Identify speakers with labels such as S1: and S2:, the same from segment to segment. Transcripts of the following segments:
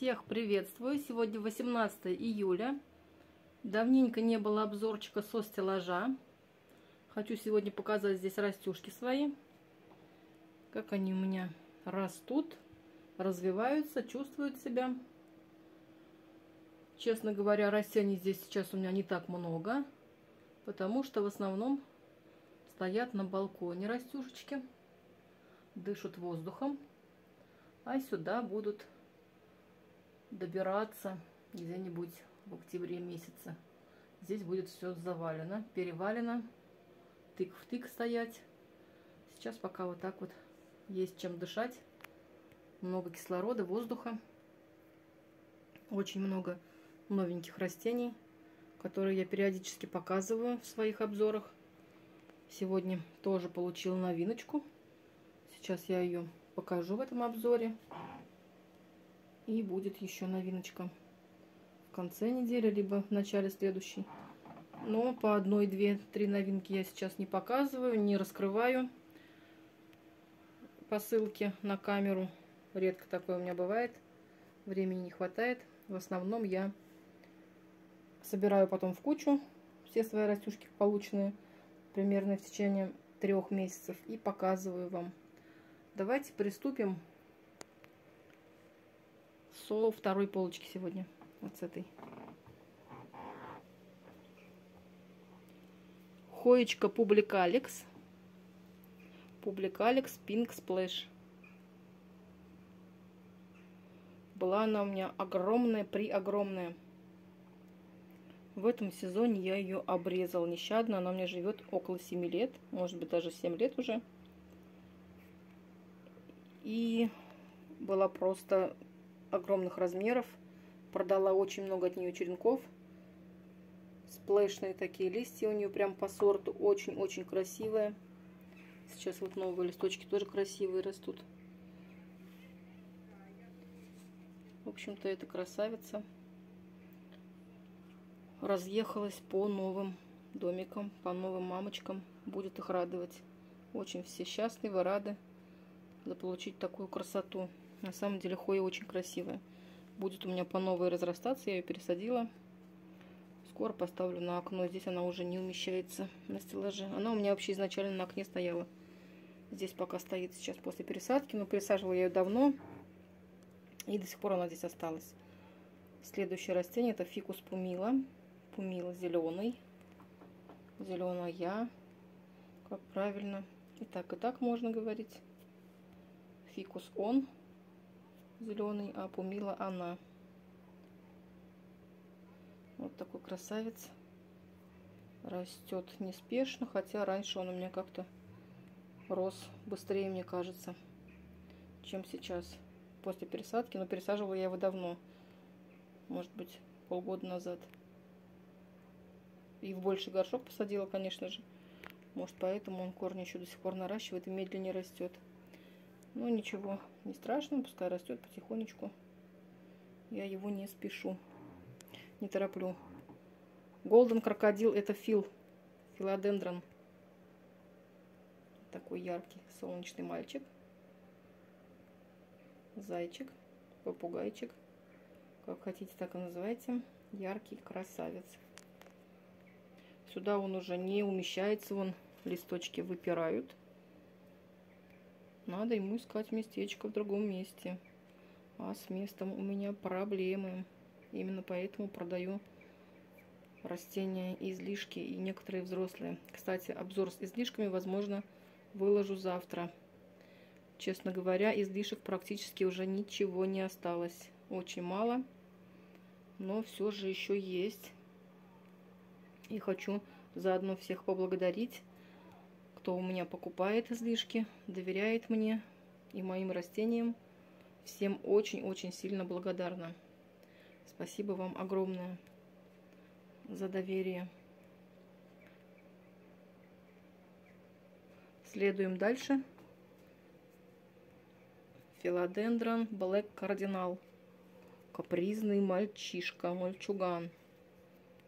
S1: Всех приветствую! Сегодня 18 июля. Давненько не было обзорчика со стеллажа. Хочу сегодня показать здесь растюшки свои. Как они у меня растут, развиваются, чувствуют себя. Честно говоря, растений здесь сейчас у меня не так много, потому что в основном стоят на балконе растюшечки, дышат воздухом, а сюда будут добираться где-нибудь в октябре месяце. Здесь будет все завалено, перевалено, тык в тык стоять. Сейчас пока вот так вот есть чем дышать. Много кислорода, воздуха. Очень много новеньких растений, которые я периодически показываю в своих обзорах. Сегодня тоже получил новиночку. Сейчас я ее покажу в этом обзоре. И будет еще новиночка в конце недели, либо в начале следующей. Но по одной, две, три новинки я сейчас не показываю, не раскрываю посылки на камеру. Редко такое у меня бывает. Времени не хватает. В основном я собираю потом в кучу все свои растюшки полученные примерно в течение трех месяцев и показываю вам. Давайте приступим со второй полочки сегодня. Вот с этой. Хоечка Публикаликс. Публикаликс Pink Splash. Была она у меня огромная, при огромная. В этом сезоне я ее обрезал нещадно. Она у меня живет около 7 лет. Может быть, даже 7 лет уже. И была просто огромных размеров. Продала очень много от нее черенков. Сплэшные такие листья у нее прям по сорту. Очень-очень красивые. Сейчас вот новые листочки тоже красивые растут. В общем-то, это красавица разъехалась по новым домикам, по новым мамочкам. Будет их радовать. Очень все счастливы, рады заполучить такую красоту. На самом деле хоя очень красивая. Будет у меня по новой разрастаться. Я ее пересадила. Скоро поставлю на окно. Здесь она уже не умещается на стеллаже. Она у меня вообще изначально на окне стояла. Здесь пока стоит сейчас после пересадки. Но пересаживала я ее давно. И до сих пор она здесь осталась. Следующее растение это фикус пумила. Пумила зеленый. Зеленая. Как правильно. И так, и так можно говорить. Фикус он зеленый, а пумила она. Вот такой красавец. Растет неспешно, хотя раньше он у меня как-то рос быстрее, мне кажется, чем сейчас. После пересадки, но пересаживала я его давно. Может быть, полгода назад. И в больший горшок посадила, конечно же. Может, поэтому он корни еще до сих пор наращивает и медленнее растет. Ну ничего, не страшно, пускай растет потихонечку. Я его не спешу, не тороплю. Голден крокодил это фил, филодендрон. Такой яркий солнечный мальчик. Зайчик, попугайчик. Как хотите, так и называйте. Яркий красавец. Сюда он уже не умещается, вон листочки выпирают. Надо ему искать местечко в другом месте. А с местом у меня проблемы. Именно поэтому продаю растения излишки и некоторые взрослые. Кстати, обзор с излишками, возможно, выложу завтра. Честно говоря, излишек практически уже ничего не осталось. Очень мало, но все же еще есть. И хочу заодно всех поблагодарить кто у меня покупает излишки, доверяет мне и моим растениям. Всем очень-очень сильно благодарна. Спасибо вам огромное за доверие. Следуем дальше. Филодендрон Блэк Кардинал. Капризный мальчишка, мальчуган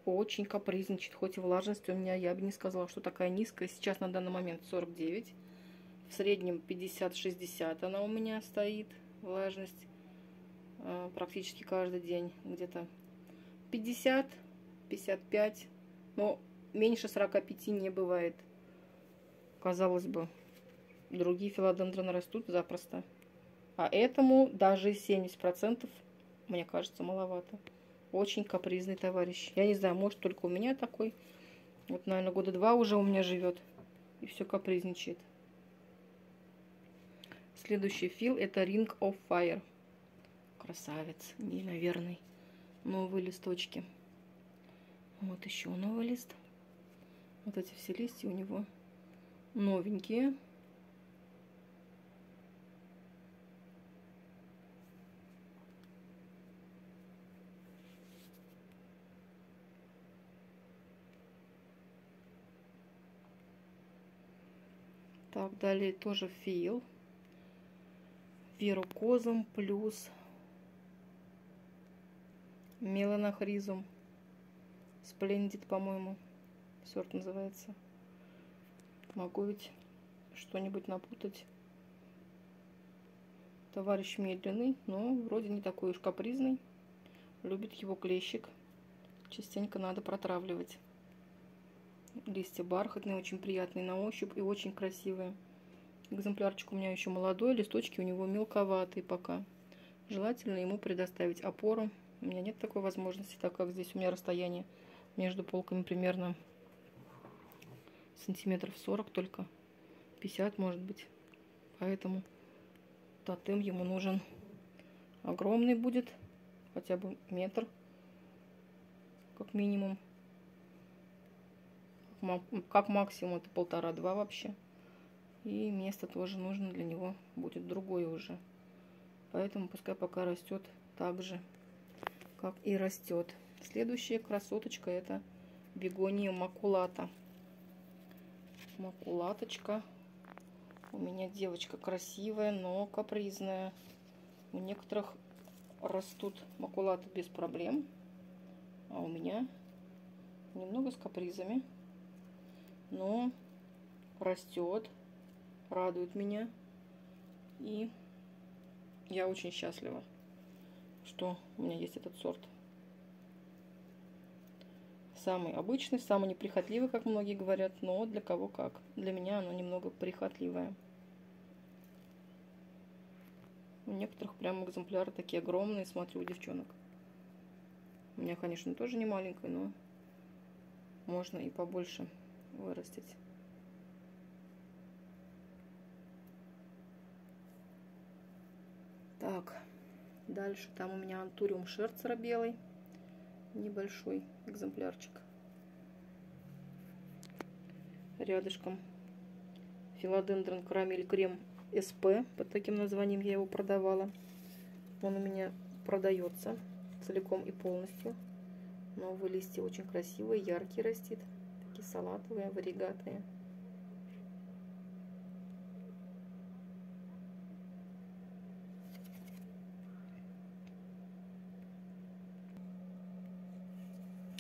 S1: очень капризничает, хоть и влажность у меня, я бы не сказала, что такая низкая. Сейчас на данный момент 49, в среднем 50-60 она у меня стоит, влажность. э, практически каждый день. Где-то 50, 55, но меньше 45 не бывает. Казалось бы, другие филодендроны растут запросто. А этому даже 70% мне кажется маловато. Очень капризный товарищ. Я не знаю, может только у меня такой. Вот, наверное, года два уже у меня живет. И все капризничает. Следующий фил это Ring of Fire. Красавец, неимоверный. Новые листочки. Вот еще новый лист. Вот эти все листья у него новенькие. Так, далее тоже фил. Верукозум плюс меланохризум. Сплендит, по-моему, сорт называется. Могу ведь что-нибудь напутать. Товарищ медленный, но вроде не такой уж капризный. Любит его клещик. Частенько надо протравливать. Листья бархатные, очень приятные на ощупь и очень красивые. Экземплярчик у меня еще молодой, листочки у него мелковатые пока. Желательно ему предоставить опору. У меня нет такой возможности, так как здесь у меня расстояние между полками примерно сантиметров 40 только. 50 может быть. Поэтому тотем ему нужен огромный будет. Хотя бы метр. Как минимум как максимум это полтора-два вообще. И место тоже нужно для него будет другое уже. Поэтому пускай пока растет так же, как и растет. Следующая красоточка это бегония макулата. Макулаточка. У меня девочка красивая, но капризная. У некоторых растут макулаты без проблем, а у меня немного с капризами но растет, радует меня. И я очень счастлива, что у меня есть этот сорт. Самый обычный, самый неприхотливый, как многие говорят, но для кого как. Для меня оно немного прихотливое. У некоторых прям экземпляры такие огромные, смотрю, у девчонок. У меня, конечно, тоже не маленький, но можно и побольше вырастить. Так, дальше там у меня антуриум шерцера белый, небольшой экземплярчик. Рядышком филодендрон карамель крем СП, под таким названием я его продавала. Он у меня продается целиком и полностью. Новые листья очень красивые, яркий растит такие салатовые, варигатные.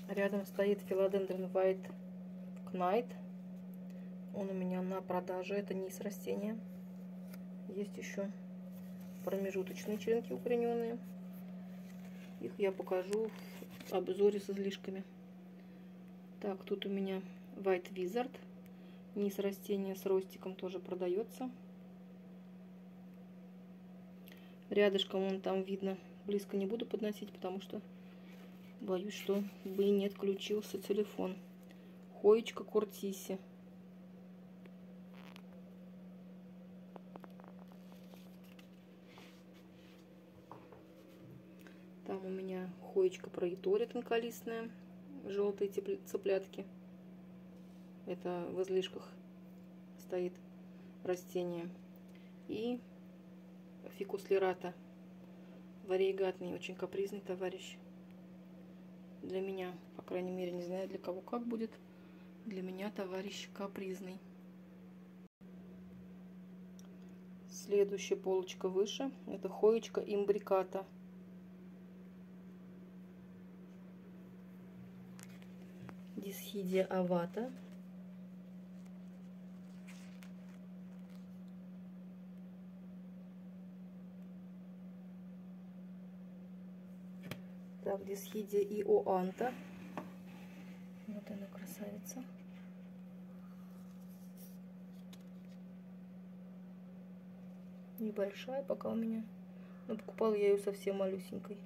S1: Рядом стоит филодендрон White Knight. Он у меня на продаже. Это низ растения. Есть еще промежуточные черенки укорененные. Их я покажу в обзоре с излишками. Так, тут у меня White Wizard. Низ растения с ростиком тоже продается. Рядышком он там видно. Близко не буду подносить, потому что боюсь, что бы не отключился телефон. Хоечка Куртиси. Там у меня хоечка проитория тонколистная желтые цыплятки. Это в излишках стоит растение. И фикус лирата. Варигатный, очень капризный товарищ. Для меня, по крайней мере, не знаю для кого как будет. Для меня товарищ капризный. Следующая полочка выше. Это хоечка имбриката. Дисхидия авата. Так, Дисхидия и Оанта. Вот она красавица. Небольшая пока у меня. Но покупала я ее совсем малюсенькой.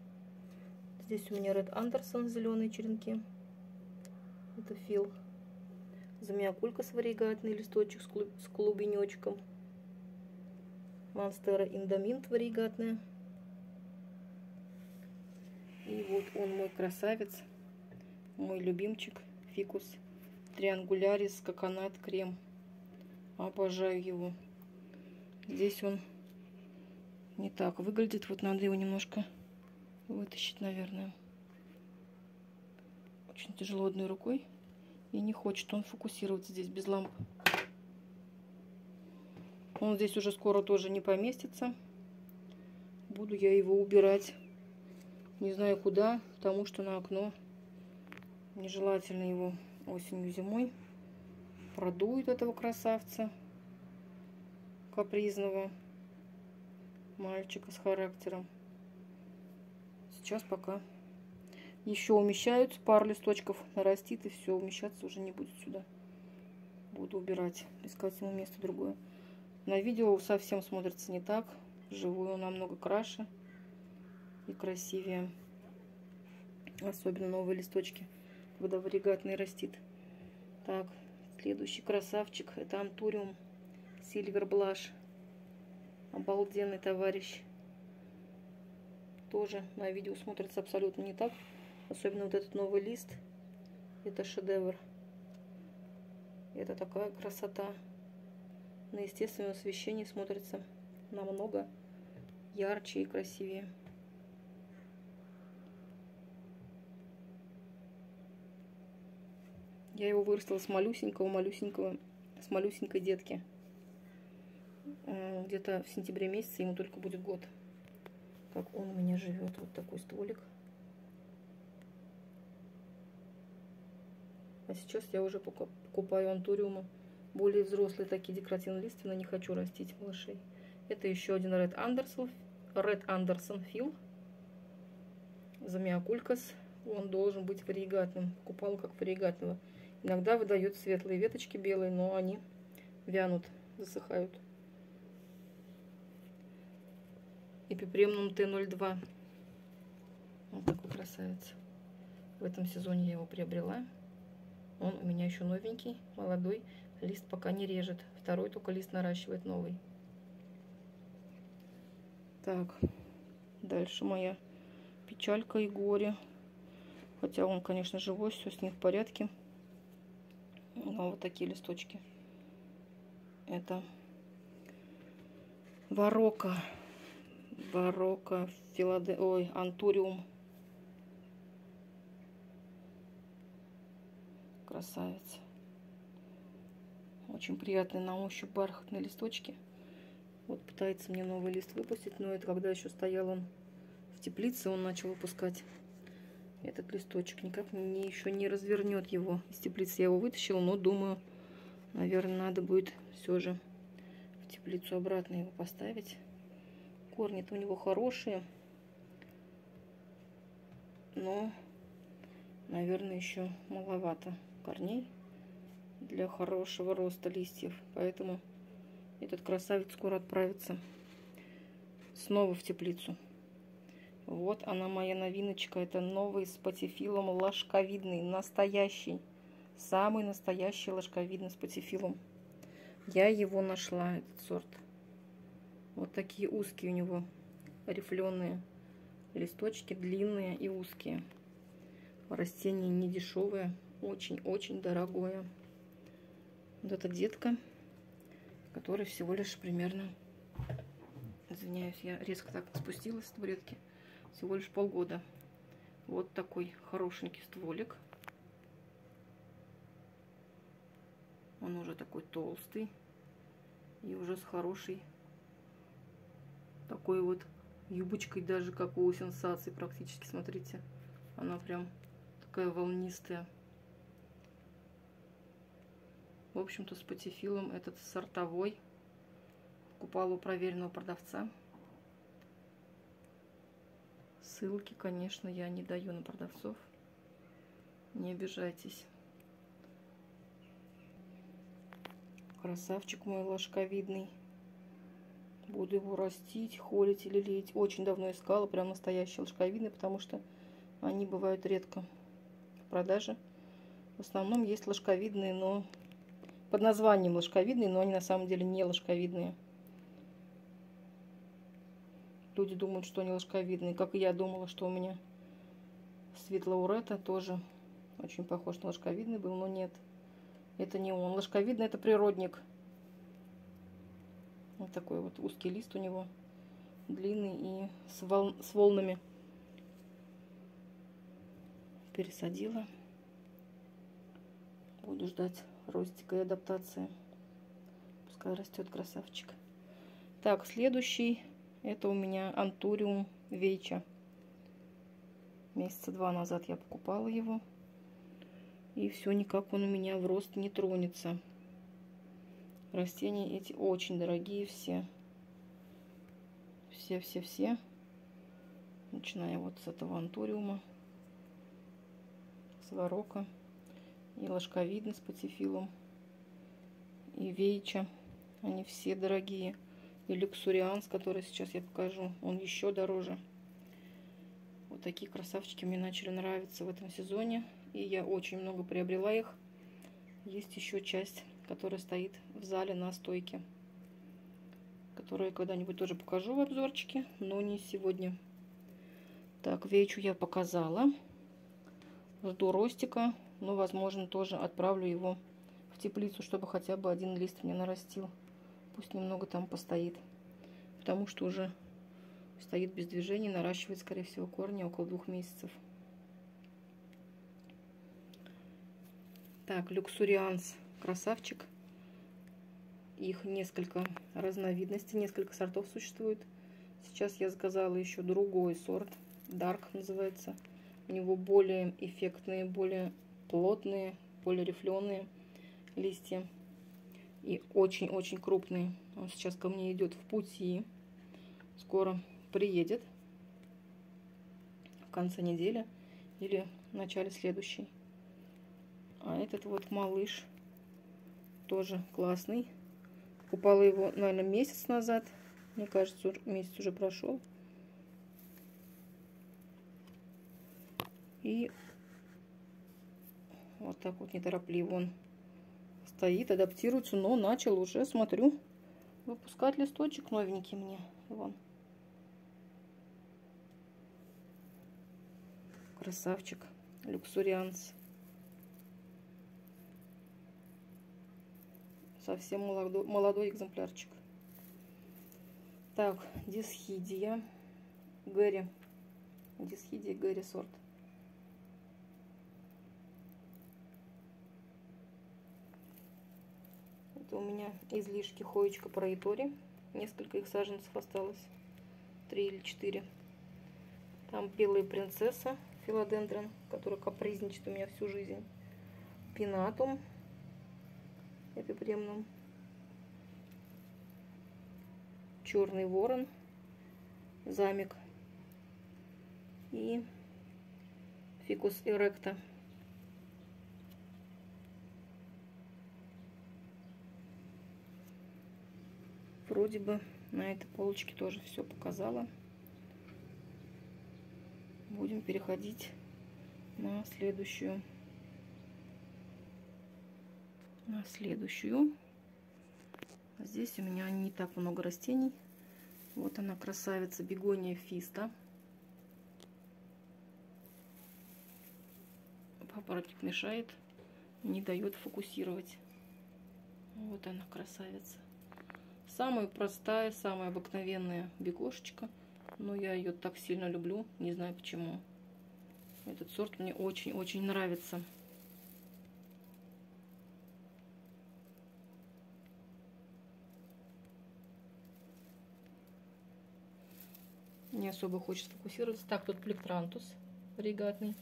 S1: Здесь у меня Ред Андерсон зеленые черенки. Фил. Замиокулька с варигатный листочек с клубенечком. Монстера Индоминт варигатная. И вот он мой красавец, мой любимчик, фикус триангулярис коконат крем. Обожаю его. Здесь он не так выглядит. Вот надо его немножко вытащить, наверное. Очень тяжело одной рукой. И не хочет он фокусироваться здесь без ламп. Он здесь уже скоро тоже не поместится. Буду я его убирать не знаю куда, потому что на окно нежелательно его осенью, зимой. Продует этого красавца капризного мальчика с характером. Сейчас пока еще умещаются, пару листочков нарастит и все, умещаться уже не будет сюда. Буду убирать, искать ему место другое. На видео совсем смотрится не так, живую намного краше и красивее. Особенно новые листочки, когда варигатный растит. Так, следующий красавчик. Это антуриум Сильвер Блаш. Обалденный товарищ. Тоже на видео смотрится абсолютно не так. Особенно вот этот новый лист. Это шедевр. Это такая красота. На естественном освещении смотрится намного ярче и красивее. Я его вырастила с малюсенького, малюсенького, с малюсенькой детки. Э, где-то в сентябре месяце ему только будет год. Как он у меня живет. Вот такой стволик. А сейчас я уже покупаю антуриумы. Более взрослые такие декоративно-лиственные. Не хочу растить малышей. Это еще один Red Anderson, Red Anderson Фил. Замиокулькас. Он должен быть варигатным. Покупала как варигатного. Иногда выдает светлые веточки белые, но они вянут, засыхают. Эпипремнум Т02. Вот такой красавец. В этом сезоне я его приобрела. Он у меня еще новенький, молодой. Лист пока не режет. Второй только лист наращивает новый. Так, дальше моя печалька и горе. Хотя он, конечно, живой, все с ним в порядке. Ну, вот такие листочки. Это Ворока. Ворока, Филаде... Ой, Антуриум. Красавец. Очень приятный на ощупь бархатные листочки. Вот пытается мне новый лист выпустить, но это когда еще стоял он в теплице, он начал выпускать этот листочек. Никак не, еще не развернет его из теплицы. Я его вытащила, но думаю, наверное, надо будет все же в теплицу обратно его поставить. Корни-то у него хорошие. Но, наверное, еще маловато корней для хорошего роста листьев. Поэтому этот красавец скоро отправится снова в теплицу. Вот она моя новиночка. Это новый с патифилом ложковидный. Настоящий. Самый настоящий ложковидный с патифилом. Я его нашла, этот сорт. Вот такие узкие у него рифленые листочки. Длинные и узкие. Растение не дешевое. Очень-очень дорогое. Вот эта детка, которая всего лишь примерно... Извиняюсь, я резко так спустилась с табуретки всего лишь полгода. Вот такой хорошенький стволик. Он уже такой толстый и уже с хорошей такой вот юбочкой даже как у сенсации практически, смотрите. Она прям такая волнистая. В общем-то с патифилом этот сортовой. Покупала у проверенного продавца. Ссылки, конечно, я не даю на продавцов. Не обижайтесь. Красавчик мой ложковидный. Буду его растить, холить или лить. Очень давно искала прям настоящий ложковидный, потому что они бывают редко в продаже. В основном есть ложковидные, но под названием ложковидные, но они на самом деле не ложковидные. Люди думают, что они ложковидные, как и я думала, что у меня светлоурета тоже очень похож на ложковидный был, но нет. Это не он. Ложковидный это природник. Вот такой вот узкий лист у него, длинный и с, вол... с волнами. Пересадила. Буду ждать ростика и адаптации. Пускай растет красавчик. Так, следующий это у меня антуриум веча. Месяца два назад я покупала его. И все, никак он у меня в рост не тронется. Растения эти очень дорогие все. Все-все-все. Начиная вот с этого антуриума. Сварока. И ложковидный с патифилом. И вейча. Они все дорогие и люксурианс, который сейчас я покажу, он еще дороже. Вот такие красавчики мне начали нравиться в этом сезоне, и я очень много приобрела их. Есть еще часть, которая стоит в зале на стойке, которую я когда-нибудь тоже покажу в обзорчике, но не сегодня. Так, вечу я показала. Жду ростика, но, возможно, тоже отправлю его в теплицу, чтобы хотя бы один лист мне нарастил. Пусть немного там постоит. Потому что уже стоит без движения, наращивает, скорее всего, корни около двух месяцев. Так, люксурианс красавчик. Их несколько разновидностей, несколько сортов существует. Сейчас я заказала еще другой сорт. Dark называется. У него более эффектные, более плотные, более рифленые листья и очень-очень крупный. Он сейчас ко мне идет в пути. Скоро приедет в конце недели или в начале следующей. А этот вот малыш тоже классный. Купала его, наверное, месяц назад. Мне кажется, месяц уже прошел. И вот так вот неторопливо он стоит, адаптируется, но начал уже, смотрю, выпускать листочек новенький мне. Вон. Красавчик. Люксурианс. Совсем молодой, молодой экземплярчик. Так, дисхидия. Гэри. Дисхидия Гэри сорт. Это у меня излишки хоечка проитори. Несколько их саженцев осталось. Три или четыре. Там белая принцесса филодендрон, который капризничает у меня всю жизнь. Пинатум эпипремнум. Черный ворон. Замик. И фикус эректа. Вроде бы на этой полочке тоже все показала. Будем переходить на следующую. На следующую. Здесь у меня не так много растений. Вот она, красавица, бегония фиста. Папоротник мешает, не дает фокусировать. Вот она, красавица. Самая простая, самая обыкновенная бегошечка. Но я ее так сильно люблю, не знаю почему. Этот сорт мне очень-очень нравится. Не особо хочется фокусироваться. Так, тут плектрантус регатный.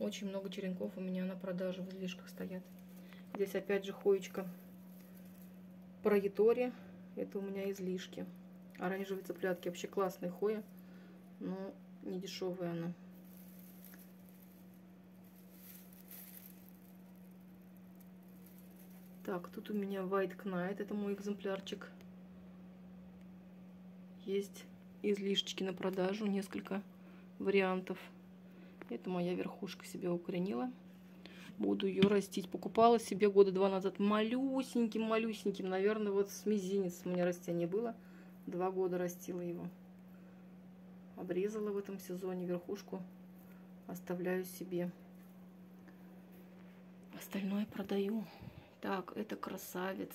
S1: Очень много черенков у меня на продаже в излишках стоят. Здесь опять же хоечка проетория это у меня излишки. Оранжевые цыплятки вообще классные хоя. Но Не дешевая она. Так, тут у меня White Knight, это мой экземплярчик. Есть излишечки на продажу, несколько вариантов. Это моя верхушка себе укоренила. Буду ее растить. Покупала себе года два назад малюсеньким, малюсеньким. Наверное, вот с мизинец у меня растение было. Два года растила его. Обрезала в этом сезоне верхушку. Оставляю себе. Остальное продаю. Так, это красавец.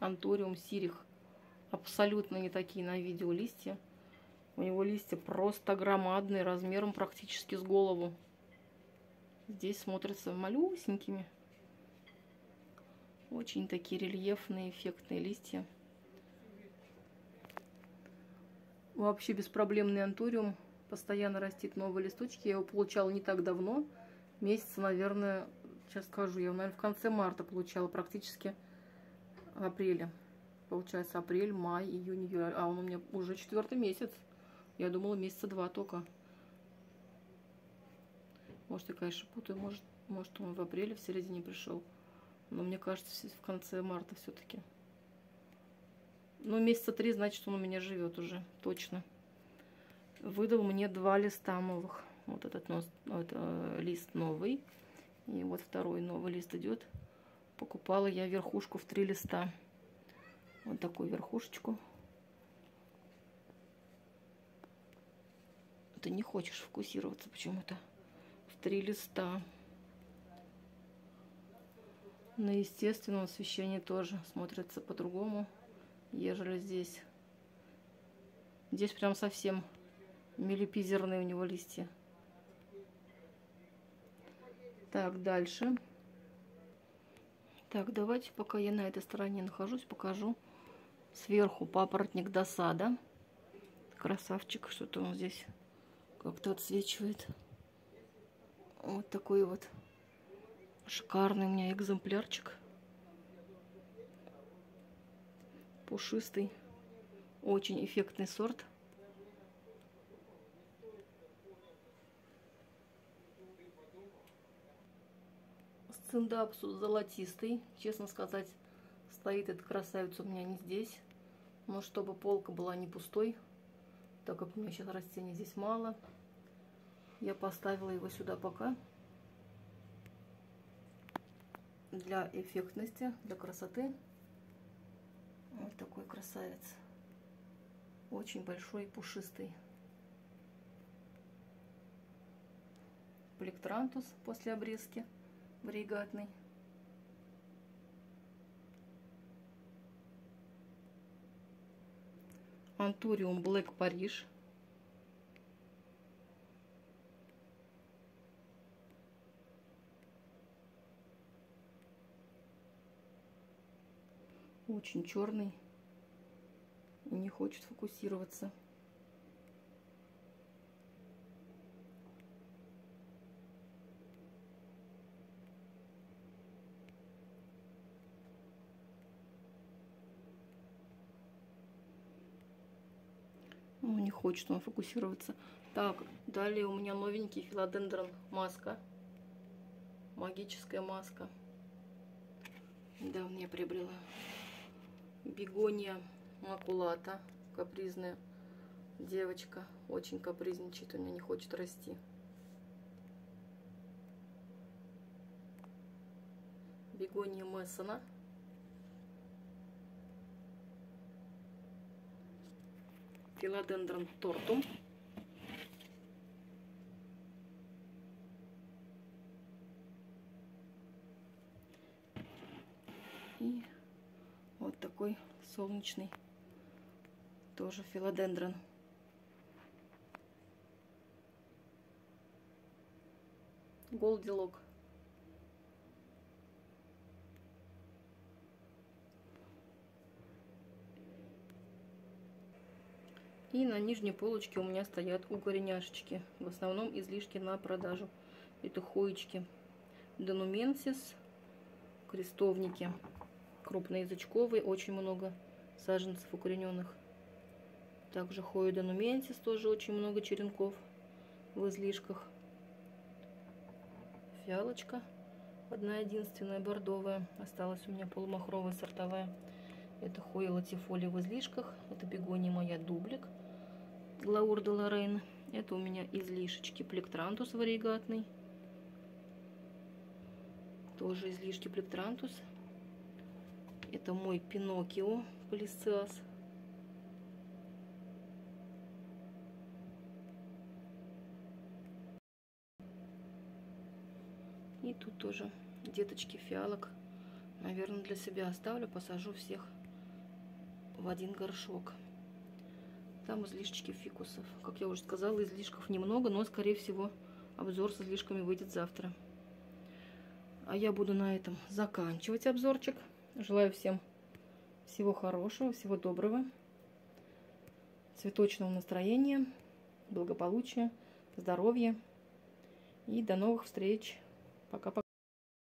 S1: Анториум сирих. Абсолютно не такие на видео листья. У него листья просто громадные, размером практически с голову. Здесь смотрятся малюсенькими. Очень такие рельефные, эффектные листья. Вообще беспроблемный антуриум. Постоянно растит новые листочки. Я его получала не так давно. Месяца, наверное, сейчас скажу, я, наверное, в конце марта получала, практически апреля. Получается, апрель, май, июнь, июль. А он у меня уже четвертый месяц. Я думала, месяца два только. Может, я, конечно, путаю. Может, может он в апреле, в середине пришел. Но мне кажется, в конце марта все-таки. Ну, месяца три, значит, он у меня живет уже, точно. Выдал мне два листа новых. Вот этот нос, вот, э, лист новый. И вот второй новый лист идет. Покупала я верхушку в три листа. Вот такую верхушечку. Ты не хочешь фокусироваться почему-то. Три листа. На естественном освещении тоже смотрится по-другому, ежели здесь. Здесь прям совсем милипизерные у него листья. Так, дальше. Так, давайте, пока я на этой стороне нахожусь, покажу сверху папоротник досада. Красавчик, что-то он здесь как-то отсвечивает. Вот такой вот шикарный у меня экземплярчик. Пушистый. Очень эффектный сорт. Сциндапсус золотистый. Честно сказать, стоит этот красавец у меня не здесь. Но чтобы полка была не пустой, так как у меня сейчас растений здесь мало, я поставила его сюда пока. Для эффектности, для красоты. Вот такой красавец. Очень большой и пушистый. Плектрантус после обрезки бригадный. Антуриум Black Paris. Очень черный и не хочет фокусироваться. Ну, не хочет он фокусироваться. Так, далее у меня новенький филодендрон маска. Магическая маска. Да, мне приобрела. Бегония макулата. Капризная девочка. Очень капризничает, у меня не хочет расти. Бегония Мессона. филодендрон тортум. И вот такой солнечный тоже филодендрон. Голдилок. И на нижней полочке у меня стоят укореняшечки. В основном излишки на продажу. Это хоечки. Донуменсис, крестовники. Крупноязычковые, очень много саженцев укорененных. Также хою донуменсис, тоже очень много черенков. в излишках. Фиалочка. Одна единственная бордовая. Осталась у меня полумахровая сортовая. Это Хоя латифоли в излишках. Это бегония моя дублик. Глаур де Лорейн. Это у меня излишечки плектрантус варигатный. Тоже излишки плектрантус. Это мой Пиноккио полисциас. И тут тоже деточки фиалок. Наверное, для себя оставлю, посажу всех в один горшок. Там излишечки фикусов. Как я уже сказала, излишков немного, но, скорее всего, обзор с излишками выйдет завтра. А я буду на этом заканчивать обзорчик. Желаю всем всего хорошего, всего доброго, цветочного настроения, благополучия, здоровья. И до новых встреч. Пока-пока.